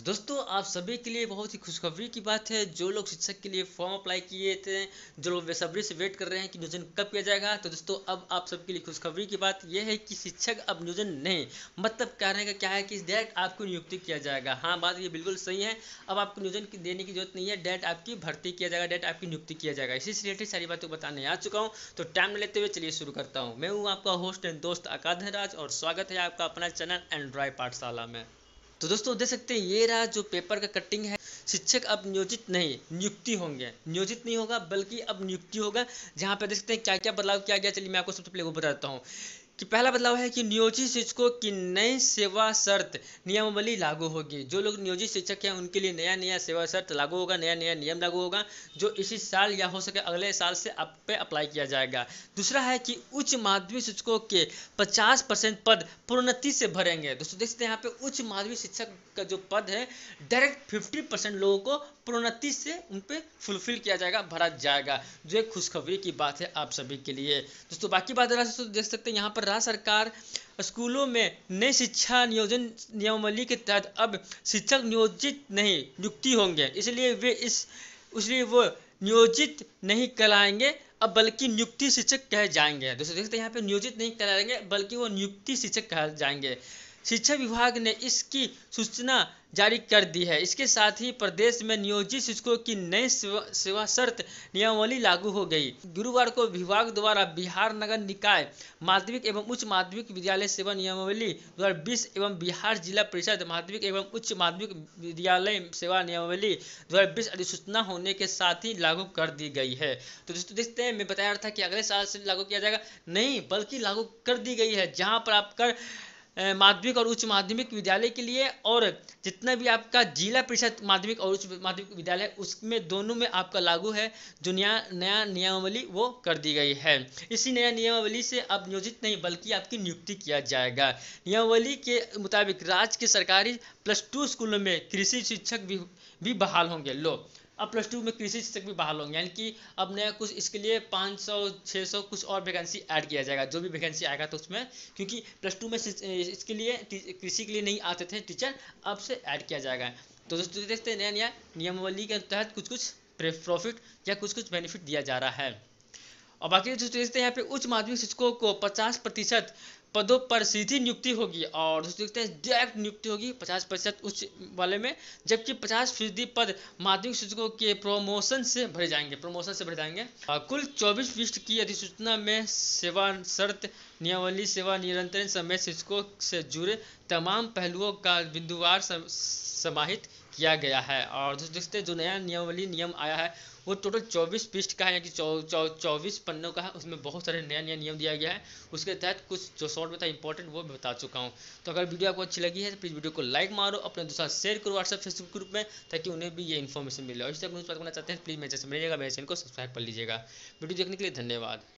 तो दोस्तों, आप सभी के लिए बहुत ही खुशखबरी की बात है। जो लोग शिक्षक के लिए फॉर्म अप्लाई किए थे, जो लोग बेसब्री से वेट कर रहे हैं कि नियोजन कब किया जाएगा तो दोस्तों, अब आप सबके लिए खुशखबरी की बात यह है कि शिक्षक अब नियोजन नहीं मतलब कहने का क्या है कि डायरेक्ट आपको नियुक्ति किया जाएगा। हाँ बात ये बिल्कुल सही है। अब आपको नियोजन देने की ज़रूरत नहीं है डायरेक्ट आपकी भर्ती किया जाएगा डायरेक्ट आपकी नियुक्ति किया जाएगा। इसी से रिलेटेड सारी बातों को बताने आ चुका हूँ। तो टाइम लेते हुए चलिए शुरू करता हूँ। मैं हूँ आपका होस्ट एंड दोस्त आकाश राज और स्वागत है आपका अपना चैनल एंड्रॉय पाठशाला में। तो दोस्तों, देख सकते हैं, ये रहा जो पेपर का कटिंग है। शिक्षक अब नियोजित नहीं, नियुक्ति होंगे। नियोजित नहीं होगा, बल्कि अब नियुक्ति होगा, जहाँ पे देख सकते हैं क्या क्या बदलाव किया गया। चलिए, मैं आपको सबसे पहले वो बताता हूँ। कि पहला बदलाव है कि नियोजित शिक्षकों की नई सेवा शर्त, नियमावली लागू होगी। जो लोग नियोजित शिक्षक हैं, उनके लिए नया नया सेवा शर्त लागू होगा नया नया नियम लागू होगा, जो इसी साल या हो सके अगले साल से आप पे अप्लाई किया जाएगा। दूसरा है कि उच्च माध्यमिक शिक्षकों के 50 परसेंट पद प्रोन्नति से भरेंगे। दोस्तों, देख सकते हैं यहाँ पे उच्च माध्यमिक शिक्षक का जो पद है, डायरेक्ट 50 परसेंट लोगों को प्रोन्नति से उन पर फुलफिल किया जाएगा, भरा जाएगा। जो एक खुशखबरी की बात है आप सभी के लिए। दोस्तों, बाकी बात देख सकते हैं, यहाँ पर राज्य सरकार स्कूलों में नई शिक्षा नियोजन नियमावली के तहत अब शिक्षक नियोजित नहीं, नियुक्ति होंगे। इसलिए वे इस, इसलिए वो नियोजित नहीं कराएँगे, अब बल्कि नियुक्ति शिक्षक कहे जाएँगे। दोस्तों, देखते हैं यहाँ पे नियोजित नहीं कराएँगे, बल्कि वो नियुक्ति शिक्षक कहे जाएँगे। शिक्षा विभाग ने इसकी सूचना जारी कर दी है। इसके साथ ही प्रदेश में नियोजित शिक्षकों की नई सेवा शर्त, नियमावली लागू हो गई। गुरुवार को विभाग द्वारा बिहार नगर निकाय माध्यमिक एवं उच्च माध्यमिक विद्यालय सेवा नियमावली दो हज़ार बीस एवं बिहार जिला परिषद माध्यमिक एवं उच्च माध्यमिक विद्यालय सेवा नियमावली दो हज़ार बीस अधिसूचना होने के साथ ही लागू कर दी गई है। तो दोस्तों, देखते हैं, मैं बताया था कि अगले साल से लागू किया जाएगा। नहीं, बल्कि लागू कर दी गई है, जहाँ पर आपका माध्यमिक और उच्च माध्यमिक विद्यालय के लिए और जितना भी आपका जिला परिषद माध्यमिक और उच्च माध्यमिक विद्यालय उसमें दोनों में आपका लागू है जो नया नया नियमावली वो कर दी गई है। इसी नया नियमावली से अब नियोजित नहीं बल्कि आपकी नियुक्ति किया जाएगा। नियमावली के मुताबिक राज्य के सरकारी प्लस टू स्कूलों में कृषि शिक्षक भी, भी बहाल होंगे। लो अब प्लस टू में कृषि शिक्षक भी बहाल होंगे यानी कि अब नया कुछ इसके लिए 500 600 कुछ और वैकेंसी ऐड किया जाएगा। जो भी वैकेंसी आएगा तो उसमें, क्योंकि प्लस टू में इसके लिए, कृषि के लिए नहीं आते थे टीचर अब से ऐड किया जाएगा। तो दोस्तों देखते हैं नया नया नियमावली के तहत कुछ कुछ प्रॉफिट या कुछ कुछ बेनिफिट दिया जा रहा है। और बाकी जो देखते हैं यहाँ पे उच्च माध्यमिक शिक्षकों को 50 प्रतिशत पदों पर सीधी नियुक्ति होगी और दोस्तों देखते हैं डायरेक्ट नियुक्ति होगी पचास प्रतिशत उच्च वाले में, जबकि पचास फ़ीसदी पद माध्यमिक शिक्षकों के प्रमोशन से भरे जाएँगे प्रमोशन से भरे जाएँगे। कुल चौबीस पृष्ठ की अधिसूचना में सेवा शर्त, नियमावली सेवा निरंतर समय शिक्षकों से जुड़े तमाम पहलुओं का बिंदुवार समाहित किया गया है। और दोस्तों जो नया नियमावली, नियम आया है, वो टोटल 24 पृष्ठ का है, यानी कि चौबीस पन्नों का है। उसमें बहुत सारे नया नया नियम दिया गया है। उसके तहत कुछ जो शॉर्ट में था इंपॉर्टेंट वो बता चुका हूँ। तो अगर वीडियो आपको अच्छी लगी है तो प्लीज़ वीडियो को लाइक मारो, अपने दोस्तों शेयर करो व्हाट्सएप फेसबुक ग्रुप में, ताकि उन्हें भी ये इन्फॉर्मेशन मिले। और इस तरह करना चाहते हैं प्लीज़ मेरे से मिलेगा मेरे चैनल को सब्सक्राइब कर लीजिएगा। वीडियो देखने के लिए धन्यवाद।